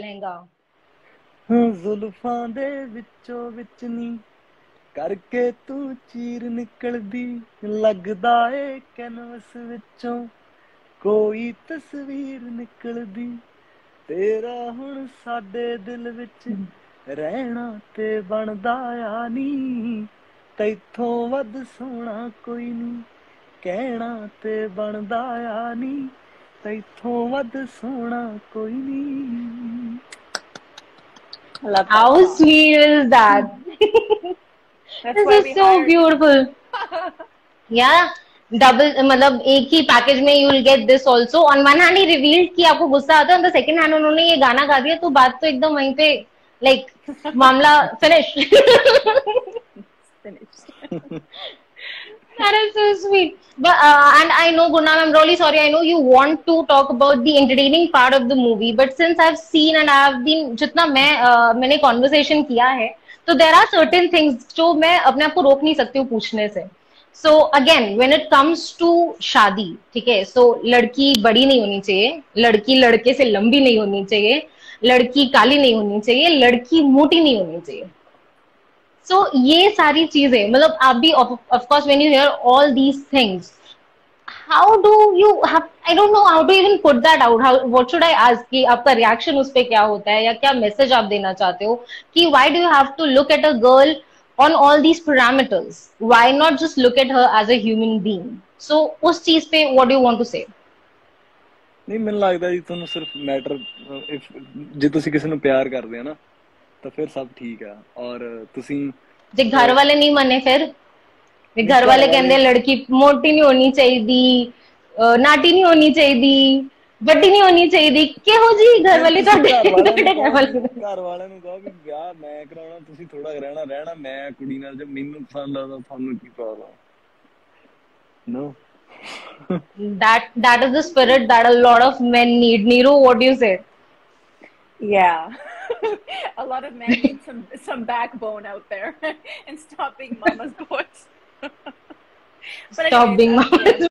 ਲਹਿੰਗਾ ਹੂੰ ਜ਼ੁਲਫਾਂ ਦੇ ਵਿੱਚੋਂ ਵਿੱਚ ਨੀ ਕਰਕੇ ਤੂੰ ਚੀਰ ਨਿਕਲਦੀ ਲੱਗਦਾ ਏ ਕੈਨਵਸ ਵਿੱਚੋਂ ਕੋਈ ਤਸਵੀਰ ਨਿਕਲਦੀ ਤੇਰਾ ਹੁਣ ਸਾਡੇ ਦਿਲ ਵਿੱਚ ਰਹਿਣਾ ਤੇ ਬਣਦਾ ਆ ਨਹੀਂ ਤੈਥੋਂ ਵੱਧ ਸੋਹਣਾ ਕੋਈ ਨਹੀਂ ਕਹਿਣਾ ਤੇ ਬਣਦਾ ਆ ਨਹੀਂ ਤੈਥੋਂ ਵੱਧ ਸੋਹਣਾ ਕੋਈ ਨਹੀਂ Love that How song. sweet is that? this is so double मतलब एक ही पैकेज में you will get this also on one hand he revealed कि आपको गुस्सा आता है ऑन द सेकंड हैंड उन्होंने ये गाना गा दिया तो बात तो एकदम वहीं पे लाइक like, मामला finish that is so sweet. But uh, and I know Gunam, I'm really sorry. I know you want to talk about the entertaining part of the movie, but since I've seen and I've been जितना मैं uh, मैंने conversation किया है, तो there are certain things जो मैं अपने आप को रोक नहीं सकती हूँ पूछने से. So again when it comes to शादी ठीक है सो लड़की बड़ी नहीं होनी चाहिए लड़की लड़के से लंबी नहीं होनी चाहिए लड़की काली नहीं होनी चाहिए लड़की मोटी नहीं होनी चाहिए सो ये सारी चीजें मतलब आप भी of course when you hear all these things how do you I don't know how do even put that out how what should I आज की आपका रिएक्शन उस पर क्या होता है या क्या मैसेज आप देना चाहते हो कि why do you have to look at a girl on all these parameters why not just look at her age a being so उस चीज पे वॉट डू वॉन्ट टू से नहीं मैं लगता जी ਤੁਹਾਨੂੰ सिर्फ मैटर ਜੇ ਤੁਸੀਂ किसी प्यार ਪਿਆਰ ਕਰਦੇ ना ਤਾਂ ਫਿਰ ਸਭ ਠੀਕ ਆ ਔਰ ਤੁਸੀਂ ਜੇ ਘਰ ਵਾਲੇ ਨਹੀਂ ਮੰਨੇ ਫਿਰ ਵੀ ਘਰ ਵਾਲੇ ਕਹਿੰਦੇ ਲੜਕੀ ਮੋਟੀ ਨਹੀਂ ਹੋਣੀ ਚਾਹੀਦੀ ਨਾਟੀ ਨਹੀਂ ਹੋਣੀ ਚਾਹੀਦੀ ਵੱਡੀ ਨਹੀਂ ਹੋਣੀ ਚਾਹੀਦੀ ਕਿਹੋ ਜੀ ਘਰ ਵਾਲੇ ਤੁਹਾਡੇ ਘਰ ਵਾਲੇ ਘਰ ਵਾਲਿਆਂ ਨੂੰ ਕਹੋ ਵੀ ਵਿਆਹ ਮੈਂ ਕਰਾਉਣਾ ਤੁਸੀਂ ਥੋੜਾ ਰਹਿਣਾ ਰਹਿਣਾ ਮੈਂ ਕੁੜੀ ਨਾਲ ਜੇ ਮੈਨੂੰ ਪਸੰਦ ਲੱਗਦਾ ਤੁਹਾਨੂੰ ਕੀ problem no that that is the spirit that a lot of men need. Nero, what do you say? Yeah. a lot of men need some, some backbone out there and stop being mama's boys. but stop anyway, being mama's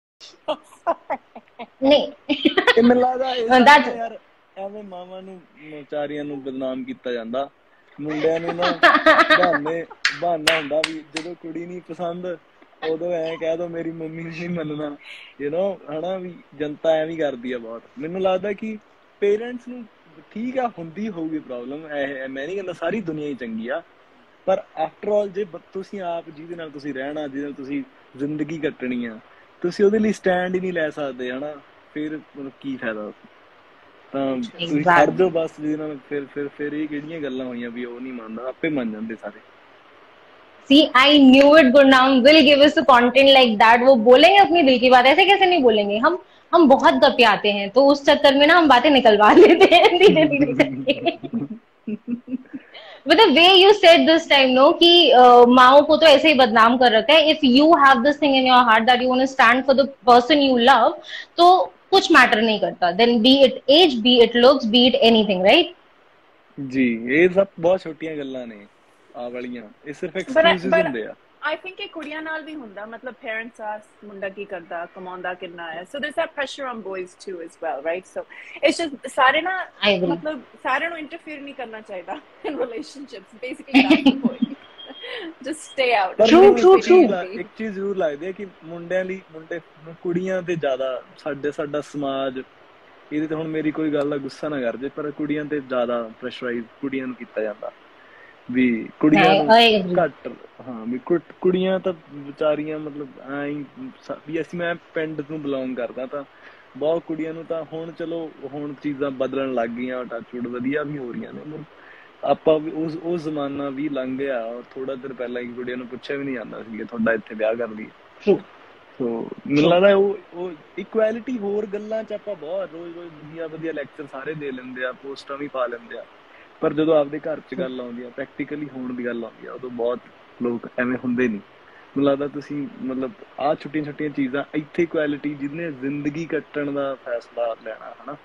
ਨਹੀਂ ਇਹ ਮਿਲਦਾ ਦਾ ਯਾਰ ਐਵੇਂ ਮਾਵਾਂ ਨੂੰ ਵਿਚਾਰੀਆਂ ਨੂੰ ਬਦਨਾਮ ਕੀਤਾ ਜਾਂਦਾ ਮੁੰਡਿਆਂ ਨੂੰ ਨਾ ਬਹਾਨੇ ਬਹਾਨਾ ਹੁੰਦਾ ਵੀ ਜਦੋਂ ਕੁੜੀ ਨਹੀਂ ਪਸੰਦ ਉਦੋਂ ਐ ਕਹਿ ਦੋ ਮੇਰੀ ਮੰਮੀ ਨੇ ਨਹੀਂ ਮੰਨਣਾ ਯੂ نو ਹਨਾ ਵੀ ਜਨਤਾ ਐਵੇਂ ਕਰਦੀ ਆ ਬਹੁਤ ਮੈਨੂੰ ਲੱਗਦਾ ਕਿ ਪੇਰੈਂਟਸ ਨੂੰ ਠੀਕ ਆ ਹੁੰਦੀ ਹੋਊਗੀ ਪ੍ਰੋਬਲਮ ਇਹ ਮੈਂ ਨਹੀਂ ਕਹਿੰਦਾ ਸਾਰੀ ਦੁਨੀਆ ਹੀ ਚੰਗੀ ਆ ਪਰ ਆਫਟਰ ਆਲ ਜੇ ਤੁਸੀਂ ਆਪ ਜਿਹਦੇ ਨਾਲ ਤੁਸੀਂ ਰਹਿਣਾ ਜਿਹਦੇ ਨਾਲ ਤੁਸੀਂ ਜ਼ਿੰਦਗੀ ਕੱਟਣੀ ਆ ਤੁਸੀਂ ਉਹਦੇ ਲਈ ਸਟੈਂਡ ਹੀ ਨਹੀਂ ਲੈ ਸਕਦੇ ਹਨਾ ਫਿਰ ਮਤਲਬ ਕੀ ਫਾਇਦਾ ਤਾਂ ਤੁਸੀਂ ਛੱਡ ਦਿਓ ਬਸ ਜਿਹਦੇ ਨਾਲ ਫਿਰ ਫਿਰ ਫਿਰ ਇਹ ਕਿਹੜੀਆਂ ਗੱਲਾਂ ਹੋਈਆਂ ਵੀ ਉਹ ਨਹੀਂ ਮੰਨਦਾ ਆਪੇ ਮੰਨ ਜਾਂਦੇ ਸਾਰੇ ਸੀ see it knew it will give us a content like that ਉਹ ਬੋਲੇਗੇ ਆਪਣੀ ਦਿਲ ਦੀ ਬਾਤ ਐਸੇ ਕਿਵੇਂ ਨਹੀਂ ਬੋਲੇਗੇ ਹਮ हम बहुत गपे आते हैं तो उस चक्कर में ना हम बातें निकलवा लेते हैं धीरे धीरे मतलब way you said this time no कि माओ को तो ऐसे ही बदनाम कर रखा है if you have this thing in your heart that you want to stand for the person you love तो कुछ मैटर नहीं करता then be it as be it looks be it anything right जी ये सब बहुत छोटी गल्ला ने आ वालियां ये सिर्फ एक्सक्यूजेस ਹੁੰਦੇ ਆ ਆਈ ਥਿੰਕ ਇਹ ਕੁੜੀਆਂ ਨਾਲ ਵੀ ਹੁੰਦਾ ਮਤਲਬ ਪੇਰੈਂਟਸ ਆਸ ਮੁੰਡਾ ਕੀ ਕਰਦਾ ਕਮਾਉਂਦਾ ਕਿੰਨਾ ਹੈ so there's a pressure on boys too as well right so it's just ਸਾਰੇ ਨਾ ਮਤਲਬ ਸਾਰਿਆਂ ਨੂੰ ਇੰਟਰਫੇਅਰ ਨਹੀਂ ਕਰਨਾ ਚਾਹੀਦਾ in relationships basically that's the point just stay out true true true ਇੱਕ ਚੀਜ਼ ਜ਼ਰੂਰ ਲੱਗਦੀ ਹੈ ਕਿ ਮੁੰਡਿਆਂ ਲਈ ਮੁੰਡੇ ਕੁੜੀਆਂ ਤੇ ਜ਼ਿਆਦਾ ਸਾਡੇ ਸਾਡਾ ਸਮਾਜ ਇਹਦੇ ਤੇ ਹੁਣ ਮੇਰੀ ਕੋਈ ਗੱਲ ਦਾ ਗੁੱਸਾ ਨਾ ਕਰ ਜੇ ਪਰ ਕੁੜੀਆਂ ਤੇ ਜ਼ਿਆਦਾ ਪ੍ਰੈਸ਼ਰਾਈਜ਼ ਕੁੜੀਆਂ ਨੂੰ ਕੀਤਾ ਜਾਂਦਾ ਵੀ ਕੁੜੀਆਂ ਨੂੰ ਘੱਟ ਹਾਂ ਵੀ ਕੁੜੀਆਂ ਤਾਂ ਵਿਚਾਰੀਆਂ ਮਤਲਬ ਐਂ ਵੀ ਅਸੀਂ ਮੈਂ ਪਿੰਡ ਨੂੰ ਬਿਲੋਂਗ ਕਰਦਾ ਤਾਂ ਬਹੁਤ ਕੁੜੀਆਂ ਨੂੰ ਤਾਂ ਹੁਣ ਚਲੋ ਹੁਣ ਚੀਜ਼ਾਂ ਬਦਲਣ ਲੱਗ ਗਈਆਂ ਟੱਚਵੁੱਡ ਵਧੀਆ ਵੀ ਹੋ ਰਹੀਆਂ ਨੇ ਆਪਾਂ ਵੀ ਉਸ ਉਹ ਜ਼ਮਾਨਾ ਵੀ ਲੰਘ ਗਿਆ ਔਰ ਥੋੜਾ ਦਿਨ ਪਹਿਲਾਂ ਹੀ ਕੁੜੀਆਂ ਨੂੰ ਪੁੱਛਿਆ ਵੀ ਨਹੀਂ ਜਾਂਦਾ ਸੀ ਕਿ ਤੁਹਾਡਾ ਇੱਥੇ ਵਿਆਹ ਕਰ ਲਈ ਸੋ ਮਿਲਣਾ ਲੱਗਦਾ ਉਹ ਉਹ ਇਕੁਐਲਿਟੀ ਹੋਰ ਗੱਲਾਂ 'ਚ ਆਪਾਂ ਬਹੁਤ ਰੋਜ਼ ਰੋਜ਼ ਵਧੀਆ ਵਧੀਆ ਲੈਕਚਰ ਸਾਰੇ ਦੇ ਲੈਂਦੇ ਆ ਪੋਸਟਾਂ ਵੀ ਪਾ ਲੈਂਦੇ ਆ ਪਰ ਜਦੋਂ ਆਪਦੇ ਘਰ 'ਚ ਗੱਲ ਆਉਂਦੀ ਆ ਪ੍ਰੈਕਟੀਕਲੀ ਹੋਣ ਦੀ ਗੱਲ ਆਉਂਦੀ ਆ ਉਦੋਂ ਬਹੁਤ ਲੋਕ ਐਵੇਂ ਹੁੰਦੇ ਨਹੀਂ ਮੈਨੂੰ ਲੱਗਦਾ ਤੁਸੀਂ ਮਤਲਬ ਆ ਛੁੱਟੀਆਂ ਛੁੱਟੀਆਂ ਚੀਜ਼ਾਂ ਇੱਥੇ ਕੁਆਲਿਟੀ ਜਿਹਨੇ ਜ਼ਿੰਦਗੀ ਕੱਟਣ ਦਾ ਫੈਸਲਾ ਲੈਣਾ ਹਨਾ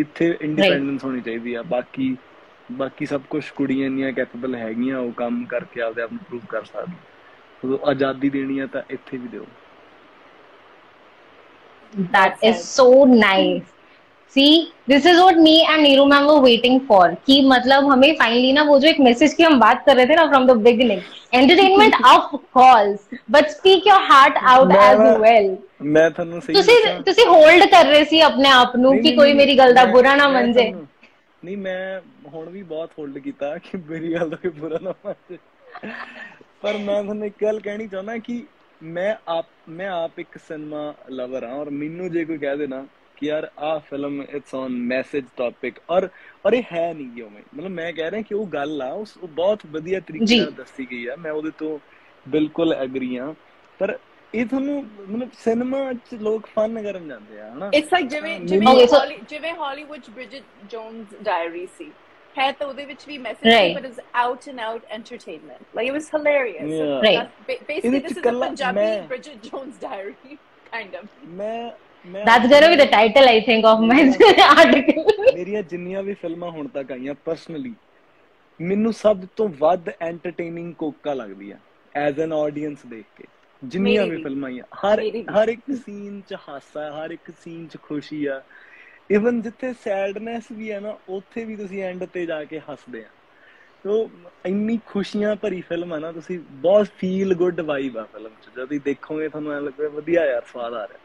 ਇੱਥੇ ਇੰਡੀਪੈਂਡੈਂਸ ਹੋਣੀ ਚਾਹੀਦੀ ਆ ਬਾਕੀ ਬਾਕੀ ਸਭ ਕੁਝ ਕੁੜੀਆਂ ਇੰਨੀਆਂ ਕੈਪੇਬਲ ਹੈਗੀਆਂ ਉਹ ਕੰਮ ਕਰਕੇ ਆਪਦੇ ਆਪ ਨੂੰ ਪ੍ਰੂਵ ਕਰ ਸਕਦੇ ਉਹ ਆਜ਼ਾਦੀ ਦੇਣੀ ਆ ਤਾਂ ਇੱਥੇ ਵੀ ਦਿਓ that is so nice see this is what me and Neeru ma'am वो वेटिंग फॉर कि मतलब हमें फाइनली ना वो जो एक मैसेज की हम बात कर रहे थे ना from the beginning entertainment of calls but speak your heart out as well ਮੈਂ ਤੁਹਾਨੂੰ ਸਹੀ ਤੁਸੀਂ ਤੁਸੀਂ ਹੋਲਡ ਕਰ ਰਹੇ ਸੀ ਆਪਣੇ ਆਪ ਨੂੰ ਕਿ ਕੋਈ ਮੇਰੀ ਗੱਲ ਦਾ ਬੁਰਾ ਨਾ ਮੰਨੇ ਨਹੀਂ ਮੈਂ ਹੁਣ ਵੀ ਬਹੁਤ ਹੋਲਡ ਕੀਤਾ ਕਿ ਮੇਰੀ ਗੱਲ ਦਾ ਕੋਈ ਬੁਰਾ ਨਾ ਮੰਨੇ ਪਰ ਮੈਂ ਤੁਹਾਨੂੰ ਇੱਕ ਗੱਲ ਕਹਿਣੀ ਚਾਹੁੰਦਾ ਕਿ ਮੈਂ ਆਪ ਮੈਂ ਆਪ ਇੱਕ ਸਿਨੇਮਾ ਲਵਰ ਹਾਂ ਔਰ ਮੈਨੂੰ ਜੇ ਕੋਈ ਕਹਿ ਦੇ ਨਾ ਕਿ ਯਾਰ ਆ film it's on message topic ਔਰ ਔਰ ਇਹ ਹੈ ਨਹੀਂ ਯੋ ਮੈਂ ਮਤਲਬ ਮੈਂ ਕਹਿ ਰਿਹਾ ਕਿ ਉਹ ਗੱਲ ਆ ਉਸ ਬਹੁਤ ਵਧੀਆ ਤਰੀਕੇ ਨਾਲ ਦੱਸੀ ਗਈ ਆ ਮੈਂ ਉਹਦੇ ਤੋਂ ਬਿਲਕੁਲ ਐਗਰੀ ਆ ਪਰ ਇਹ ਤੁਹਾਨੂੰ ਮਤਲਬ ਸਿਨੇਮਾ ਚ ਲੋਕ ਫਨ ਕਰਨ ਜਾਂਦੇ ਆ ਹਨਾ ਇਟਸ ਲਾਈਕ ਜਿਵੇਂ ਜਿਵੇਂ ਜਿਵੇਂ Hollywood Bridget Bridget Jones Diary ਸੀ ਹੈ ਤਾਂ ਉਹਦੇ ਵਿੱਚ ਵੀ ਮੈਸੇਜ ਸੀ but is out and out entertainment like it was hilarious basically this is a Punjabi Bridget Jones Diary kind of ਮੈਂ That's going to be the title, I think, of my ਮੇਰੀਆਂ ਜਿੰਨੀਆਂ ਵੀ ਫਿਲਮਾਂ ਹੁਣ ਤੱਕ ਆਈਆਂ ਪਰਸਨਲੀ ਮੈਨੂੰ ਸਭ ਤੋਂ ਵੱਧ ਐਂਟਰਟੇਨਿੰਗ ਕੋਕਾ ਲੱਗਦੀ ਆ ਐਜ਼ ਐਨ ਆਡੀਅנס ਦੇਖ ਕੇ ਜਿੰਨੀਆਂ ਵੀ ਫਿਲਮਾਂ ਆਈਆਂ ਹਰ ਹਰ ਇੱਕ ਸੀਨ 'ਚ ਹਾਸਾ ਹਰ ਇੱਕ ਸੀਨ 'ਚ ਖੁਸ਼ੀ ਆ ਇਵਨ ਜਿੱਥੇ ਸੈਡਨੈਸ ਵੀ ਹੈ ਨਾ ਉੱਥੇ ਵੀ ਤੁਸੀਂ ਐਂਡ ਤੇ ਜਾ ਕੇ ਹੱਸਦੇ ਆ ਸੋ ਇੰਨੀ ਖੁਸ਼ੀਆਂ ਭਰੀ ਫਿਲਮ ਆ ਨਾ ਤੁਸੀਂ ਬਹੁਤ ਫੀਲ ਗੁੱਡ ਵਾਈਬ ਆ ਫਿਲਮ 'ਚ ਜਦ ਵੀ ਦੇਖੋਗੇ ਤੁਹਾਨੂੰ ਐ ਲੱਗੇ ਵਧੀਆ ਯਾਰ ਸਵਾਦ ਆ ਰਿਹਾ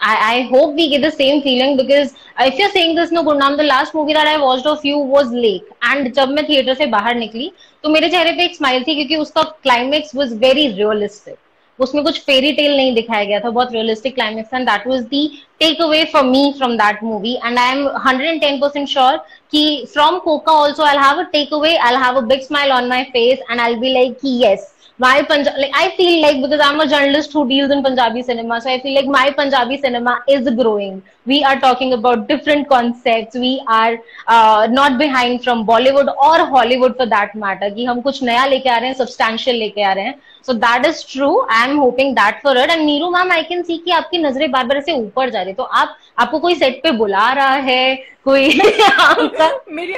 I, I hope we get the same feeling because if you're saying this, no, Gurnam, the last movie that I watched of you was Lake. And जब मैं थिएटर से बाहर निकली तो मेरे चेहरे पे एक स्माइल थी क्योंकि उसका क्लाइमेक्स वॉज वेरी रियलिस्टिक उसमें कुछ फेरी टेल नहीं दिखाया गया था बहुत realistic climax and that was the take away for me from that movie and I am hundred and ten percent sure कि from Coca also I have a take away I have a big smile on my face and I be like yes my Punjab, like I feel like because I'm a journalist who deals in Punjabi cinema, so I feel like my Punjabi cinema is growing. We are talking about different concepts. We are uh, not behind from Bollywood or Hollywood for that matter. कि हम कुछ नया लेके आ रहे हैं, substantial लेके आ रहे हैं. So that is true. I am hoping that for it. And Neeru ma'am, I can see कि आपकी नजरें बार बार ऐसे ऊपर जा रही है. तो आप आपको कोई सेट पे बुला रहा है कोई मेरी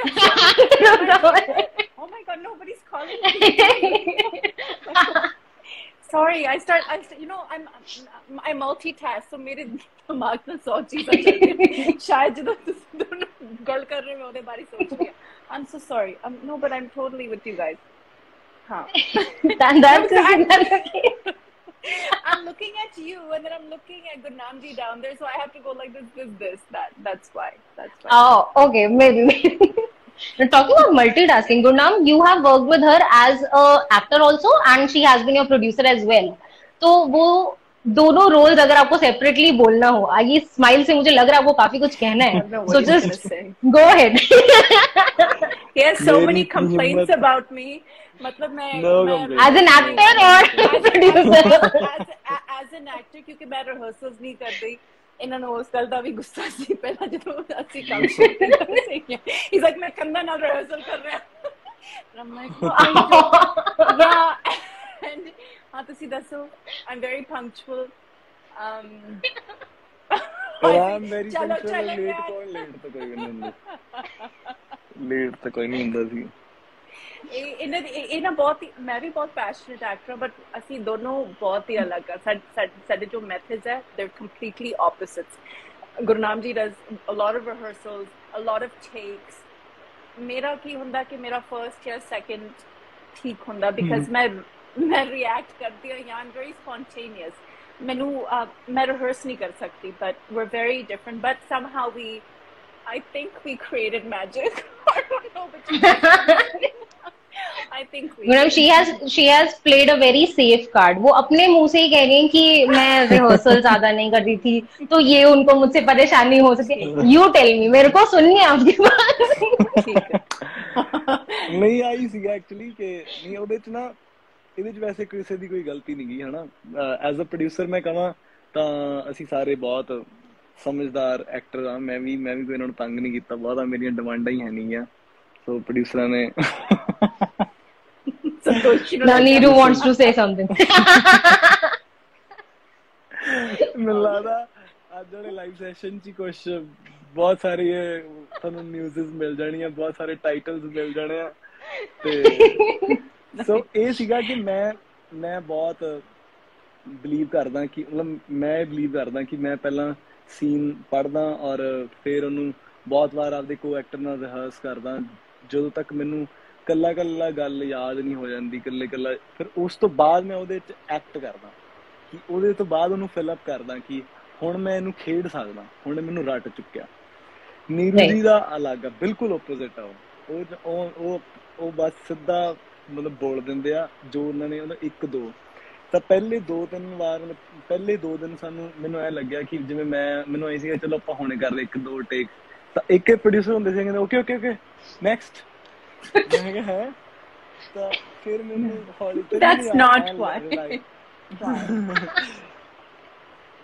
but nobody's calling me. Sorry, I start, I start, you know, I'm, I multitask, so मेरे दिमाग में सौ चीजें चल शायद दोनों कर रहे बारी सोच I'm so sorry. I'm, um, no, but I'm totally with you guys. Huh. that's I'm, I'm looking at you and then I'm looking at Gunamji down there, so I have to go like this, this, this, that. That's why. That's why. Oh, okay. Maybe, maybe. Now, talking about multitasking, Gurnam, you have worked with her as a actor also, and she has been your producer as well. तो वो दोनों roles अगर आपको separately बोलना हो आई ये smile से मुझे लग रहा है वो काफी कुछ कहना है So just go ahead. He has so many complaints about me मतलब मैं एज एन एक्टर और प्रोड्यूसर As an actor क्योंकि मैं rehearsals नहीं करती. ਇਹਨਾਂ ਨੂੰ ਉਸ ਗੱਲ ਦਾ ਵੀ ਗੁੱਸਾ ਸੀ ਪਹਿਲਾਂ ਜਦੋਂ ਅਸੀਂ ਕੰਮ ਸ਼ੁਰੂ ਕੀਤਾ ਸੀ ਹੀ ਲਾਈਕ ਮੈਂ ਕੰਨ ਨਾਲ ਰਿਹਰਸਲ ਕਰ ਰਿਹਾ ਰਮਾਈ like, yeah, and ਹਾਂ ਤੁਸੀਂ ਦੱਸੋ ਆਈ ਐਮ ਵੈਰੀ ਪੰਕਚੁਅਲ ਆਮ ਵੈਰੀ ਚਲੋ ਵੈਰੀ ਪੰਕਚੁਅਲ ਕੋਈ ਲੇਟ ਕੋਈ ਨਹੀਂ ਹੁੰਦਾ ਲੇਟ ਤਾਂ ਕੋਈ ਨਹੀਂ ਹੁੰਦਾ ਸੀ ਇਹ ਨਾ ਬਹੁਤ ਮੈਂ ਵੀ ਬਹੁਤ ਪੈਸ਼ਨੇਟ ਐਕਟਰ ਬਟ ਅਸੀਂ ਦੋਨੋਂ ਬਹੁਤ ਹੀ ਅਲੱਗ ਆ ਸਾਡੇ ਜੋ ਮੈਥਡਸ ਹੈ ਦੇ completely opposites Gurnam ji does a lot of rehearsals a lot of takes ਮੇਰਾ ਕੀ ਹੁੰਦਾ ਕਿ ਮੇਰਾ ਫਰਸਟ ਜਾਂ ਸੈਕੰਡ ਠੀਕ ਹੁੰਦਾ ਬਿਕਾਜ਼ ਮੈਂ ਮੈਂ ਰਿਐਕਟ ਕਰਦੀ ਹਾਂ ਯਾਨ ਵੈਰੀ ਸਪੌਂਟੇਨੀਅਸ ਮੈਨੂੰ ਮੈਂ ਰਿਹਰਸ ਨਹੀਂ ਕਰ ਸਕਦੀ but we very different but somehow we I think we created magic. I don't know, but I think we you she has she has played a very safe card. वो अपने मुंह से ही कह रही हैं कि मैं रिहर्सल ज्यादा नहीं कर रही थी तो ये उनको मुझसे परेशानी हो सके है यू टेल मी मेरे को सुननी है आपकी बात नहीं आई सी एक्चुअली के नहीं ਉਹਦੇ ਚ ਨਾ ਇਹਦੇ ਚ ਵੈਸੇ ਕਿਸੇ ਦੀ ਕੋਈ ਗਲਤੀ ਨਹੀਂ ਗਈ ਹਨਾ ਐਜ਼ ਅ ਪ੍ਰੋਡਿਊਸਰ ਮੈਂ ਕਹਾਂ ਤਾਂ ਅਸੀਂ ਸਾਰੇ ਬਹੁਤ ਸਮਝਦਾਰ ਐਕਟਰ ਆ ਮੈਂ ਵੀ ਮੈਂ ਵੀ ਕੋਈ ਇਹਨਾਂ ਨੂੰ ਤੰਗ ਨਹੀਂ ਕੀਤਾ ਬਹੁਤ ਆ ਮੇਰੀਆਂ ਡਿਮਾਂਡਾਂ ਹੀ ਹੈ ਨਹੀਂ ਆ ਸੋ ਪ੍ਰੋਡਿਊਸਰਾਂ ਨੇ Satoshi. You Neeru wants to say something ਮਿਲਦਾ ਅੱਜ ਦੇ ਲਾਈਵ ਸੈਸ਼ਨ 'ਚ ਕੁਝ ਬਹੁਤ ਸਾਰੀ ਤੁਹਾਨੂੰ ਨਿਊਜ਼ਸ ਮਿਲ ਜਾਣੀਆਂ ਬਹੁਤ ਸਾਰੇ ਟਾਈਟਲਸ ਮਿਲ ਜਾਣੇ ਆ ਤੇ ਸੋ ਇਹ ਸੀਗਾ ਕਿ ਮੈਂ ਮੈਂ ਬਹੁਤ ਬਲੀਵ ਕਰਦਾ ਕਿ ਮਤਲਬ ਮੈਂ ਬਲੀਵ ਕਰਦਾ ਕਿ ਮੈਂ ਪਹਿਲਾਂ ਸੀਨ ਪੜਦਾ ਔਰ ਫਿਰ ਉਹਨੂੰ ਬਹੁਤ ਵਾਰ ਆਪਦੇ ਕੋ ਐਕਟਰ ਨਾਲ ਰਿਹਰਸ ਕਰਦਾ ਜਦੋਂ ਤੱਕ ਮੈਨੂੰ ਕੱਲਾ ਕੱਲਾ ਗੱਲ ਯਾਦ ਨਹੀਂ ਹੋ ਜਾਂਦੀ ਕੱਲੇ ਕੱਲਾ ਫਿਰ ਉਸ ਤੋਂ ਬਾਅਦ ਮੈਂ ਉਹਦੇ 'ਚ ਐਕਟ ਕਰਦਾ ਕਿ ਉਹਦੇ ਤੋਂ ਬਾਅਦ ਉਹਨੂੰ ਫਿਲ ਅਪ ਕਰਦਾ ਕਿ ਹੁਣ ਮੈਂ ਇਹਨੂੰ ਖੇਡ ਸਕਦਾ ਹੁਣ ਮੈਨੂੰ ਰਟ ਚੁੱਕਿਆ ਨੀਰੂ ਜੀ ਦਾ ਅਲੱਗ ਆ ਬਿਲਕੁਲ ਆਪੋਜ਼ਿਟ ਆ ਉਹ ਉਹ ਉਹ ਉਹ ਬਸ ਸਿੱਧਾ ਮਤਲਬ ਬੋਲ ਦਿੰਦੇ ਆ ਜੋ ਉਹਨਾਂ ਨੇ ਉਹਦਾ ਇੱਕ ਦੋ ਤਾਂ ਪਹਿਲੇ ਦੋ ਤਿੰਨ ਵਾਰ ਪਹਿਲੇ ਦੋ ਦਿਨ ਸਾਨੂੰ ਮੈਨੂੰ ਐ ਲੱਗਿਆ ਕਿ ਜਿਵੇਂ ਮੈਂ ਮੈਨੂੰ ਐ ਸੀਗਾ ਚਲੋ ਆਪਾਂ ਹੁਣੇ ਕਰ ਲੈ ਇੱਕ ਦੋ ਟੇਕ ਤਾਂ ਇੱਕੇ ਪ੍ਰੋਡਿਊਸਰ ਹੁੰਦੇ ਸੀ ਕਹਿੰਦੇ ਓਕੇ ਓਕੇ ਓਕੇ ਨੈਕਸਟ ਮੈਂ ਕਿਹਾ ਹੈ ਤਾਂ ਫਿਰ ਮੈਨੂੰ ਤੇ ਦੈਟਸ ਨਾਟ ਵਾਈ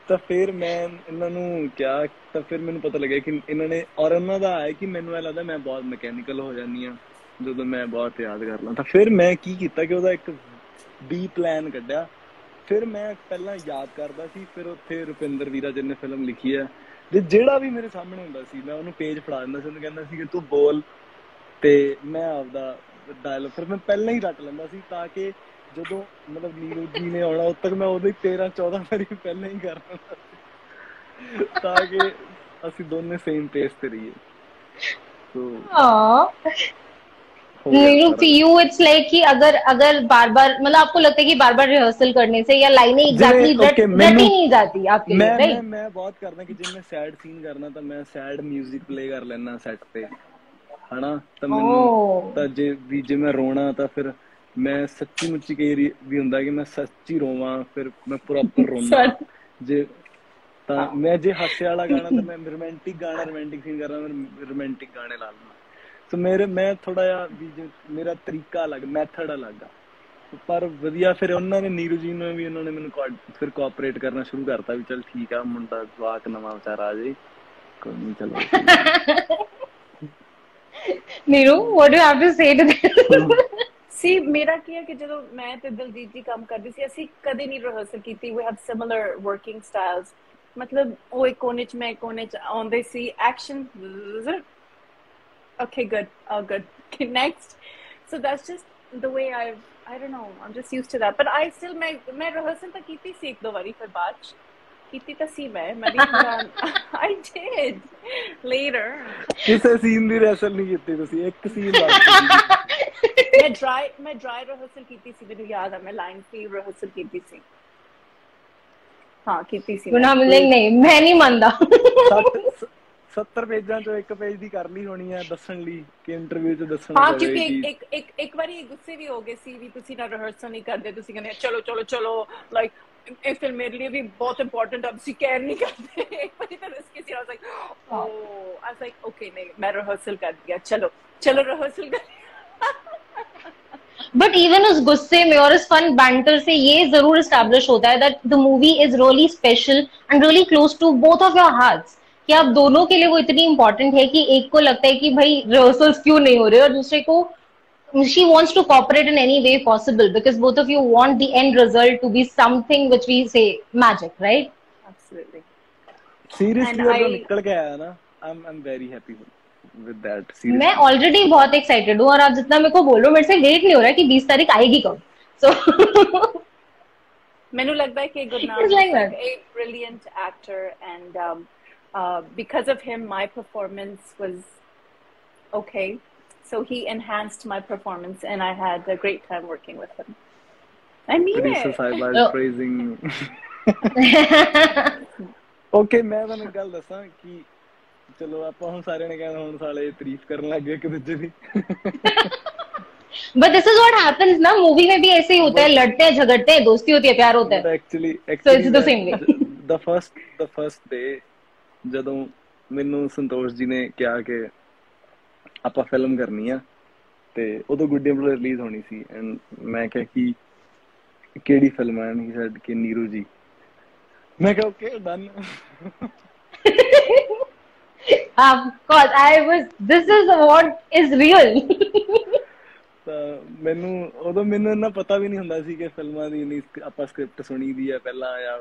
ਤਾਂ ਫਿਰ ਮੈਂ ਇਹਨਾਂ ਨੂੰ ਕਿਹਾ ਤਾਂ ਫਿਰ ਮੈਨੂੰ ਪਤਾ ਲੱਗਿਆ ਕਿ ਇਹਨਾਂ ਨੇ ਔਰ ਉਹਨਾਂ ਦਾ ਹੈ ਕਿ ਮੈਨੂੰ ਇਹ ਲੱਗਦਾ ਮੈਂ ਬਹੁਤ ਮਕੈਨੀਕਲ ਹੋ ਜਾਂਦੀ ਆ ਜਦੋਂ ਮੈਂ ਬਹੁਤ ਯਾਦ ਕਰ ਲਾਂ ਤਾਂ ਫਿਰ ਮੈਂ ਕੀ ਕੀਤਾ ਕਿ ਉਹਦਾ ਇੱਕ ਬੀ ਪਲਾਨ ਕੱਢਿਆ ਫਿਰ ਮੈਂ ਪਹਿਲਾਂ ਯਾਦ ਕਰਦਾ ਸੀ ਫਿਰ ਉੱਥੇ ਰੁਪਿੰਦਰ ਵੀਰਾ ਜਿੰਨੇ ਫਿਲਮ ਲਿਖੀ ਹੈ ਤੇ ਜਿਹੜਾ ਵੀ ਮੇਰੇ ਸਾਹਮਣੇ ਹੁੰਦਾ ਸੀ ਮੈਂ ਉਹਨੂੰ ਪੇਜ ਫੜਾ ਦਿੰਦਾ ਸੀ ਉਹਨੂੰ ਕਹਿੰਦਾ ਸੀ ਕਿ ਤੂੰ ਬੋਲ ਤੇ ਮੈਂ ਆਪਦਾ ਡਾਇਲ ਫਿਰ ਮੈਂ ਪਹਿਲਾਂ ਹੀ ਰੱਖ ਲੈਂਦਾ ਸੀ ਤਾਂ ਕਿ ਜਦੋਂ ਮਤਲਬ ਨੀਰੂ ਜੀ ਨੇ ਆਉਣਾ ਤੱਕ ਮੈਂ 13 14 ਵਾਰੀ ਪਹਿਲਾਂ ਹੀ ਕਰ ਲੈਂਦਾ ਤਾਂ ਕਿ ਅਸੀਂ ਦੋਨੇ ਸੇਮ ਪੇਸ ਤੇ ਰਹੀਏ so Neeru for you it's like कि अगर अगर बार बार मतलब आपको लगता है कि बार बार रिहर्सल करने से या लाइनें एग्जैक्टली नहीं जाती आपके लिए राइट मैं मैं बहुत करना कि जब मैं सैड सीन करना था मैं सैड म्यूजिक प्ले कर लेना सेट पे ਹਨਾ ਤਾਂ ਮੈਨੂੰ ਤਾਂ ਜੇ ਵੀ ਜੇ ਮੈਂ ਰੋਣਾ ਤਾਂ ਫਿਰ ਮੈਂ ਸੱਚੀ ਮੁੱਚੀ ਕਈ ਵੀ ਹੁੰਦਾ ਕਿ ਮੈਂ ਸੱਚੀ ਰੋਵਾਂ ਫਿਰ ਮੈਂ ਪ੍ਰੋਪਰ ਰੋਣਾ ਜੇ ਤਾਂ ਮੈਂ ਜੇ ਹਾਸੇ ਵਾਲਾ ਗਾਣਾ ਤਾਂ ਮੈਂ ਰੋਮਾਂਟਿਕ ਗਾਣਾ ਰੋਮਾਂਟਿਕ ਸੀਨ ਕਰਾਂ ਮੈਂ ਰੋਮਾਂਟਿਕ ਗਾਣੇ ਲਾ ਲਵਾਂ ਸੋ ਮੇਰੇ ਮੈਂ ਥੋੜਾ ਜਿਹਾ ਵੀ ਜੇ ਮੇਰਾ ਤਰੀਕਾ ਅਲੱਗ ਮੈਥਡ ਅਲੱਗ ਆ ਪਰ ਵਧੀਆ ਫਿਰ ਉਹਨਾਂ ਨੇ ਨੀਰੂ ਜੀ ਨੂੰ ਵੀ ਉਹਨਾਂ ਨੇ ਮੈਨੂੰ ਫਿਰ ਕੋਆਪਰੇਟ ਕਰਨਾ ਸ਼ੁਰੂ ਕਰਤਾ ਵੀ ਚਲ ਠੀਕ ਆ ਮੁੰਡਾ ਜਵਾਕ ਨਵਾਂ ਵਿਚਾਰਾ ਆ ਕੋਈ ਨਹੀਂ ਚਲੋ Neeru what do have to say to this ਸੀ ਮੇਰਾ ਕੀ ਹੈ ਕਿ ਜਦੋਂ ਮੈਂ ਤੇ ਦਿਲਜੀਤ ਜੀ ਕੰਮ ਕਰਦੇ ਸੀ ਅਸੀਂ ਕਦੇ ਨਹੀਂ ਰਿਹਰਸਲ ਕੀਤੀ we have similar working styles ਮਤਲਬ ਉਹ ਇੱਕ ਕੋਨੇ 'ਚ ਕੋਨੇ 'ਚ ਆਉਂਦੇ ਸੀ action okay good oh good okay, next so that's just the way i've i don't know i'm just used to that but i still my my rehearsal tak ki thi si Kitita Sima, Marie I did. Later. ਕਿਸੇ scene ਦੀ rehearsal ਨਹੀਂ ਕੀਤੀ ਤੁਸੀਂ ਇੱਕ scene ਲਾ ਮੈਂ dry ਮੈਂ dry rehearsal ਕੀਤੀ ਸੀ ਮੈਨੂੰ ਯਾਦ ਆ ਮੈਂ ਲਾਈਨ ਦੀ ਰਿਹਰਸਲ ਕੀਤੀ ਸੀ ਹਾਂ ਕੀਤੀ ਸੀ ਗੁਨਾਹ ਮਿਲਿੰਗ ਨਹੀਂ ਮੈਂ ਨਹੀਂ ਮੰਨਦਾ 70 ਪੇਜਾਂ ਚੋਂ ਇੱਕ ਪੇਜ ਦੀ ਕਰ ਲਈ ਹੋਣੀ ਹੈ ਦੱਸਣ ਲਈ ਕਿ ਇੰਟਰਵਿਊ 'ਚ ਦੱਸਣ ਹਾਂ ਕਿਉਂਕਿ ਇੱਕ ਇੱਕ ਇੱਕ ਵਾਰੀ ਗੁੱਸੇ ਵੀ ਹੋ ਗਏ ਸੀ ਵੀ ਤੁਸੀਂ ਨਾ ਰਿਹਰਸਲ ਨਹੀਂ ਕਰਦੇ ਤੁਸੀਂ ਕਹਿੰਦੇ ਚਲੋ ਚਲੋ ਚਲੋ ਲਾਈਕ एक्सेल मेरे लिए भी बहुत इंपॉर्टेंट अब सी केयर नहीं करते एक बार इधर उसके सिर like oh I was like okay नहीं मैं रिहर्सल कर दिया चलो चलो रिहर्सल कर बट इवन उस गुस्से में और इस फन बैंटर से ये जरूर स्टैब्लिश होता है that the movie is really special and really close to both of your hearts कि आप दोनों के लिए वो इतनी इंपॉर्टेंट है कि एक को लगता है कि भाई रिहर्सल्स क्यों नहीं हो रहे और दूसरे को she wants to cooperate in any way possible because both of you want the end result to be something which we say magic, right? Absolutely. Seriously, I, I'm, I'm very happy with that. Seriously. मैं already बहुत excited हूँ और आप जितना मेरे को बोलो मेरे से वेट नहीं हो रहा कि ਮੈਨੂੰ ਲੱਗਦਾ ਹੈ ਕਿ Gurnam is a brilliant actor and um uh because of him my performance was okay so he enhanced my performance, and I had a great time working with him. I mean it. Well, praising. okay, ਮੈਂ ਤੁਹਾਨੂੰ ਗੱਲ ਦੱਸਾਂ ਕਿ ਚਲੋ ਆਪਾਂ ਹੁਣ ਸਾਰਿਆਂ ਨੇ ਕਹਿੰਦਾ ਹੁਣ ਸਾਲੇ ਤਾਰੀਫ ਕਰਨ ਲੱਗ ਗਏ ਇੱਕ but this is what happens na movie mein bhi aise hi hota hai ladte hai jhagadte hai dosti hoti hai pyar hota hai actually, so it's the same way the first the first day jadon ਮੈਨੂੰ ਸੰਤੋਸ਼ ਜੀ ਨੇ ਕਿਹਾ ਕਿ ਆਪਾਂ film ਕਰਨੀ ਆ ਤੇ ਉਦੋਂ good day blue release ਹੋਣੀ ਸੀ ਐਂਡ ਮੈਂ ਕਿਹਾ ਕਿ ਕਿਹੜੀ ਫਿਲਮ ਆ ਨਹੀਂ ਸੈਡ ਕਿ ਨੀਰੂ ਜੀ ਮੈਂ ਕਿਹਾ okay done of course I was this is what is real ਮੈਨੂੰ ਉਦੋਂ ਮੈਨੂੰ ਇਹਨਾਂ ਪਤਾ ਵੀ ਨਹੀਂ ਹੁੰਦਾ ਸੀ ਕਿ ਫਿਲਮਾਂ ਦੀ ਇੰਨੀ ਆਪਾਂ ਸਕ੍ਰਿਪਟ ਸੁਣੀ ਦੀ ਆ ਪਹਿਲਾਂ ਜਾਂ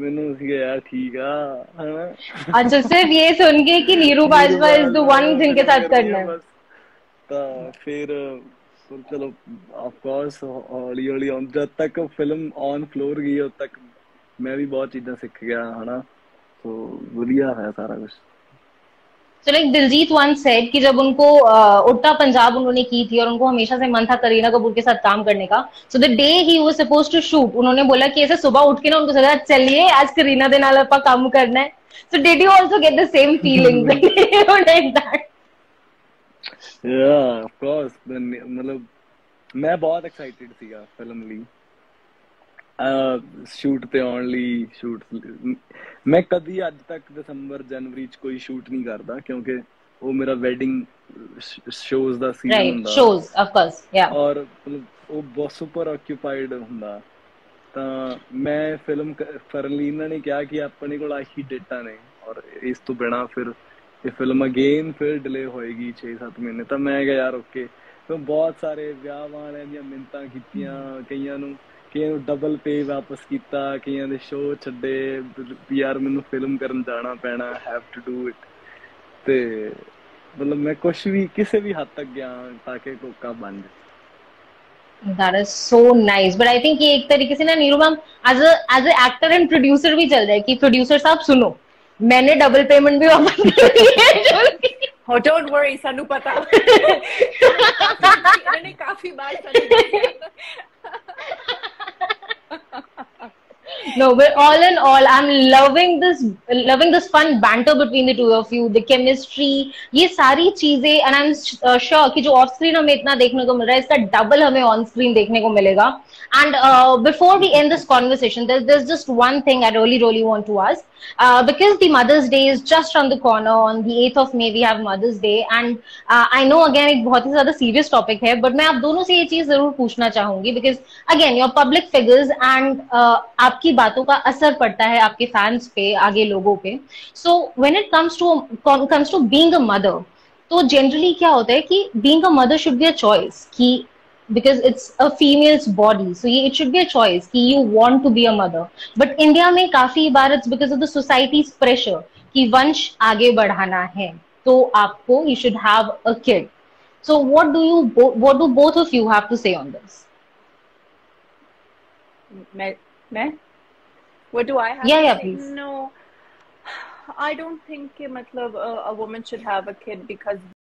ਮੈਨੂੰ ਉਸ ਯਾਰ ਠੀਕ ਆ ਹਨਾ ਅੱਜ ਸਿਰਫ ਇਹ ਸੁਣ ਕੇ ਕਿ ਨੀਰੂ ਬਾਜਵਾ ਇਸ ਦ ਵਨ ਜਿਨ ਕੇ ਸਾਥ ਕਰਨਾ ਹੈ ਤਾਂ ਫਿਰ ਸੋ ਚਲੋ ਆਫ ਕੋਰਸ ਹੌਲੀ ਹੌਲੀ ਹੁਣ ਜਦ ਤੱਕ ਫਿਲਮ ਔਨ ਫਲੋਰ ਗਈ ਉਦ ਤੱਕ ਮੈਂ ਵੀ ਬਹੁਤ ਚੀਜ਼ਾਂ ਸਿੱਖ ਗਿਆ ਹਨਾ ਸੋ ਵਧੀਆ ਹੈ ਸਾਰਾ ਕੁਝ so like Diljit one set कि जब उनको uh, उल्टा पंजाब उन्होंने की थी और उनको हमेशा से मन था करीना कपूर के साथ काम करने का सो द डे ही वो सपोज टू शूट उन्होंने बोला कि ऐसे सुबह उठ के ना उनको सोचा चलिए आज करीना दे नाल अपा काम करना है so did you also get the same feeling मतलब मैं बहुत एक्साइटेड थी फिल्म ली ਸ਼ੂਟ ਤੇ ਆਉਣ ਲਈ ਸ਼ੂਟ ਮੈਂ ਕਦੀ ਅੱਜ ਤੱਕ ਦਸੰਬਰ ਜਨਵਰੀ ਚ ਕੋਈ ਸ਼ੂਟ ਨਹੀਂ ਕਰਦਾ ਕਿਉਂਕਿ ਉਹ ਮੇਰਾ ਵੈਡਿੰਗ ਸ਼ੋਜ਼ ਦਾ ਸੀਜ਼ਨ ਹੁੰਦਾ right shows of course yeah ਔਰ ਉਹ ਬਹੁਤ ਸੁਪਰ ਆਕਿਊਪਾਈਡ ਹੁੰਦਾ ਤਾਂ ਮੈਂ ਫਿਲਮ ਕਰਨ ਲਈ ਇਹਨਾਂ ਨੇ ਕਿਹਾ ਕਿ ਆਪਣੇ ਕੋਲ ਆਹੀ ਡੇਟਾ ਨੇ ਔਰ ਇਸ ਤੋਂ ਬਿਨਾ ਫਿਰ ਇਹ ਫਿਲਮ ਅਗੇਨ ਫਿਰ ਡਿਲੇ ਹੋਏਗੀ 6-7 ਮਹੀਨੇ ਤਾਂ ਮੈਂ ਕਿਹਾ ਯਾਰ ਓਕੇ ਤੋਂ ਬਹੁਤ ਸਾਰੇ ਵਿਆਹ ਵਾਲਿਆਂ ਦੀਆਂ ਮਿੰਤਾਂ ਕੀਤੀਆਂ ਕਈਆਂ ਨੂੰ ਕਿ ਨੂੰ ਡਬਲ ਪੇ ਵਾਪਸ ਕੀਤਾ ਕਈਆਂ ਦੇ ਸ਼ੋਅ ਛੱਡੇ ਯਾਰ ਮੈਨੂੰ ਫਿਲਮ ਕਰਨ ਜਾਣਾ ਪੈਣਾ ਹੈਵ ਟੂ ਡੂ ਇਟ ਤੇ ਮਤਲਬ ਮੈਂ ਕੁਝ ਵੀ ਕਿਸੇ ਵੀ ਹੱਦ ਤੱਕ ਗਿਆ ਤਾਂ ਕਿ ਕੋਕਾ ਬਣ ਜਾਏ that is so nice but i think ye ek tarike se na neeru as a as a actor and producer bhi chal raha hai ki producer sahab suno maine double payment bhi wapas kar di hai ਹੋ don't worry ਸਾਨੂੰ maine kafi baar ਬਾਰ ਸਾਨੂੰ no, but all in all, I'm loving this, loving this fun banter between the two of you, the chemistry, ये सारी चीजें, and I'm uh, sure कि जो off screen हमें इतना देखने को मिल रहा है, इसका double हमें on screen देखने को मिलेगा. And uh, before we end this conversation, there's there's just one thing I really really want to ask. uh, because the Mother's Day is just around the corner. On the 8th of May, we have Mother's Day. And uh, I know, again, एक bahut hi zyada serious topic hai but main aap dono se ye cheez zarur puchna chahungi because, again, your public figures and uh, aapki baaton ka asar padta hai aapke fans pe aage logo pe So, when it comes to comes to being a mother, तो generally क्या होता है कि being a mother should be a choice कि because it's a female's body so it should be a choice ki you want to be a mother but india mein kafi ibarats because of the society's pressure ki vansh aage badhana hai to aapko you should have a kid so what do you what do both of you have to say on this me, me? what do i have yeah yeah please no i don't think matlab, uh, a woman should have a kid because